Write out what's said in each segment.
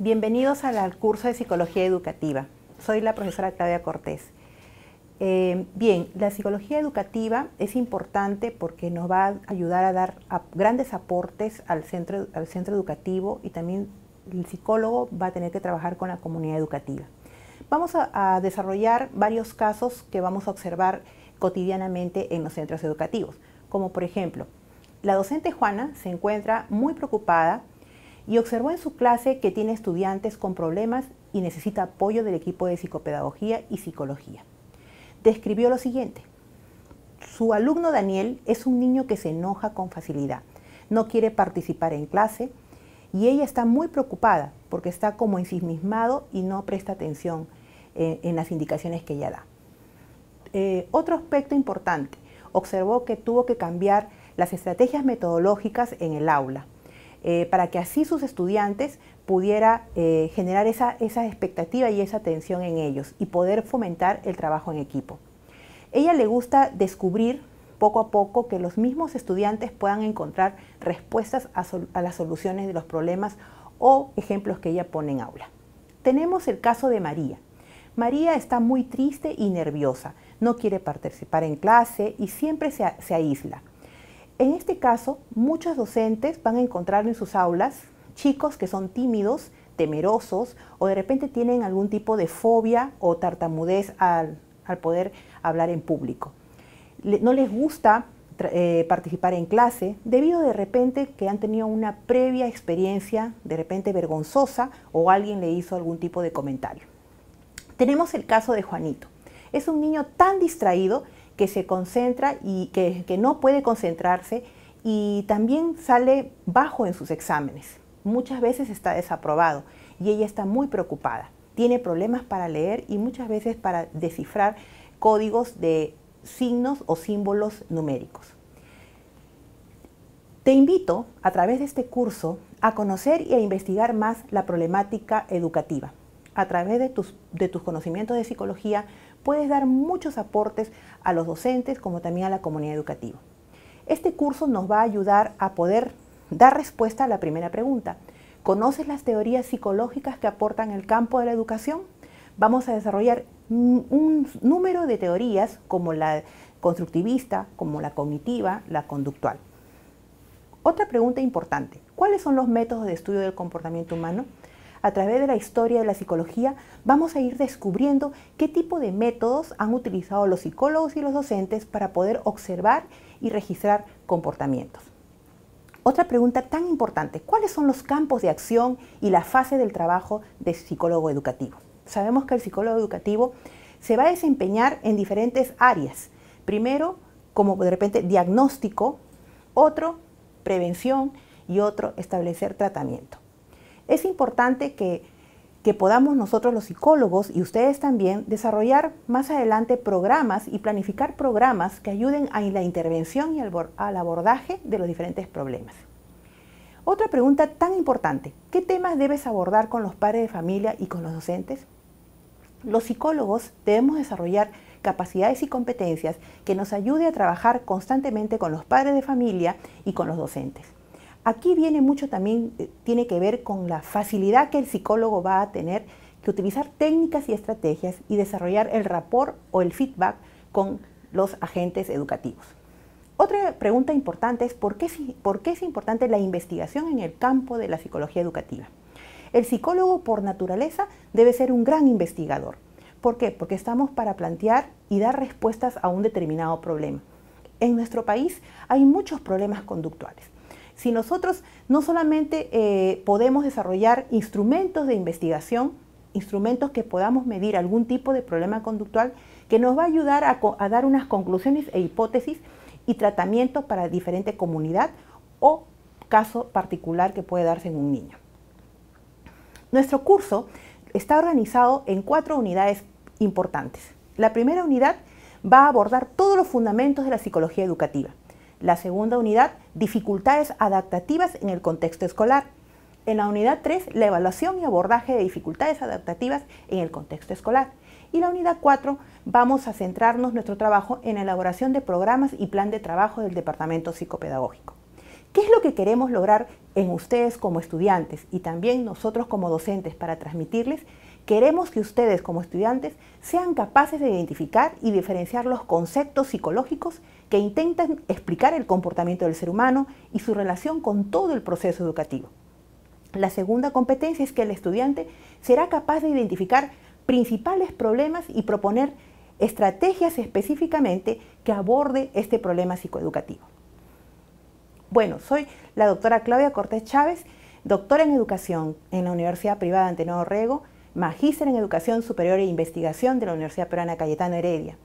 Bienvenidos al curso de Psicología Educativa. Soy la profesora Claudia Cortés. Eh, bien, la psicología educativa es importante porque nos va a ayudar a dar grandes aportes al centro, al centro educativo y también el psicólogo va a tener que trabajar con la comunidad educativa. Vamos a, desarrollar varios casos que vamos a observar cotidianamente en los centros educativos, como por ejemplo, la docente Juana se encuentra muy preocupada y observó en su clase que tiene estudiantes con problemas y necesita apoyo del equipo de psicopedagogía y psicología describió lo siguiente. Su alumno Daniel es un niño que se enoja con facilidad, no quiere participar en clase y ella está muy preocupada porque está como ensimismado y no presta atención eh, en las indicaciones que ella da. Eh, otro aspecto importante, observó que tuvo que cambiar las estrategias metodológicas en el aula eh, para que así sus estudiantes pudiera eh, generar esa, expectativa y esa atención en ellos y poder fomentar el trabajo en equipo. Ella le gusta descubrir poco a poco que los mismos estudiantes puedan encontrar respuestas a, a, las soluciones de los problemas o ejemplos que ella pone en aula. Tenemos el caso de María. María está muy triste y nerviosa, no quiere participar en clase y siempre se, se aísla. En este caso, muchos docentes van a encontrar en sus aulas chicos que son tímidos, temerosos o de repente tienen algún tipo de fobia o tartamudez al, poder hablar en público. no les gusta eh, participar en clase debido de repente que han tenido una previa experiencia de repente vergonzosa o alguien le hizo algún tipo de comentario. Tenemos el caso de Juanito. Es un niño tan distraído que se concentra y que, no puede concentrarse y también sale bajo en sus exámenes. Muchas veces está desaprobado y ella está muy preocupada. Tiene problemas para leer y muchas veces para descifrar códigos de signos o símbolos numéricos. Te invito a través de este curso a conocer y a investigar más la problemática educativa. A través de tus, de tus conocimientos de psicología puedes dar muchos aportes a los docentes como también a la comunidad educativa. Este curso nos va a ayudar a poder dar respuesta a la primera pregunta. ¿Conoces las teorías psicológicas que aportan el campo de la educación? Vamos a desarrollar un número de teorías como la constructivista, como la cognitiva, la conductual. Otra pregunta importante, ¿cuáles son los métodos de estudio del comportamiento humano? A través de la historia de la psicología, vamos a ir descubriendo qué tipo de métodos han utilizado los psicólogos y los docentes para poder observar y registrar comportamientos. Otra pregunta tan importante, ¿cuáles son los campos de acción y la fase del trabajo de psicólogo educativo? Sabemos que el psicólogo educativo se va a desempeñar en diferentes áreas. Primero, como de repente diagnóstico, otro, prevención y otro, establecer tratamiento. Es importante que, podamos nosotros los psicólogos y ustedes también desarrollar más adelante programas y planificar programas que ayuden a la intervención y al, al abordaje de los diferentes problemas. Otra pregunta tan importante, ¿qué temas debes abordar con los padres de familia y con los docentes? Los psicólogos debemos desarrollar capacidades y competencias que nos ayude a trabajar constantemente con los padres de familia y con los docentes. Aquí viene mucho también, eh, tiene que ver con la facilidad que el psicólogo va a tener que utilizar técnicas y estrategias y desarrollar el rapport o el feedback con los agentes educativos. Otra pregunta importante es ¿por qué, ¿por qué es importante la investigación en el campo de la psicología educativa? El psicólogo por naturaleza debe ser un gran investigador. ¿Por qué? Porque estamos para plantear y dar respuestas a un determinado problema. En nuestro país hay muchos problemas conductuales si nosotros no solamente eh, podemos desarrollar instrumentos de investigación, instrumentos que podamos medir algún tipo de problema conductual, que nos va a ayudar a, dar unas conclusiones e hipótesis y tratamientos para diferente comunidad o caso particular que puede darse en un niño. Nuestro curso está organizado en cuatro unidades importantes. La primera unidad va a abordar todos los fundamentos de la psicología educativa. La segunda unidad, dificultades adaptativas en el contexto escolar. En la unidad 3, la evaluación y abordaje de dificultades adaptativas en el contexto escolar. Y la unidad 4, vamos a centrarnos nuestro trabajo en la elaboración de programas y plan de trabajo del Departamento Psicopedagógico. ¿Qué es lo que queremos lograr en ustedes como estudiantes y también nosotros como docentes para transmitirles? Queremos que ustedes como estudiantes sean capaces de identificar y diferenciar los conceptos psicológicos que intentan explicar el comportamiento del ser humano y su relación con todo el proceso educativo. La segunda competencia es que el estudiante será capaz de identificar principales problemas y proponer estrategias específicamente que aborde este problema psicoeducativo. Bueno, soy la doctora Claudia Cortés Chávez, doctora en educación en la Universidad Privada Antenor Rego, magíster en educación superior e investigación de la Universidad Peruana Cayetano Heredia.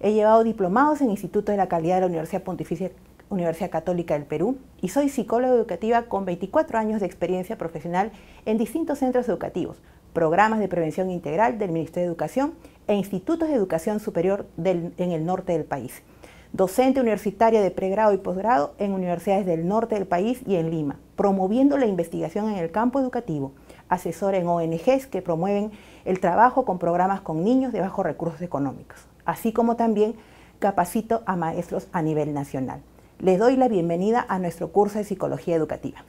He llevado diplomados en Instituto de la Calidad de la Universidad Pontificia Universidad Católica del Perú y soy psicóloga educativa con 24 años de experiencia profesional en distintos centros educativos, programas de prevención integral del Ministerio de Educación e institutos de educación superior en el norte del país docente universitaria de pregrado y posgrado en universidades del norte del país y en Lima, promoviendo la investigación en el campo educativo, asesora en ONGs que promueven el trabajo con programas con niños de bajos recursos económicos, así como también capacito a maestros a nivel nacional. Les doy la bienvenida a nuestro curso de Psicología Educativa.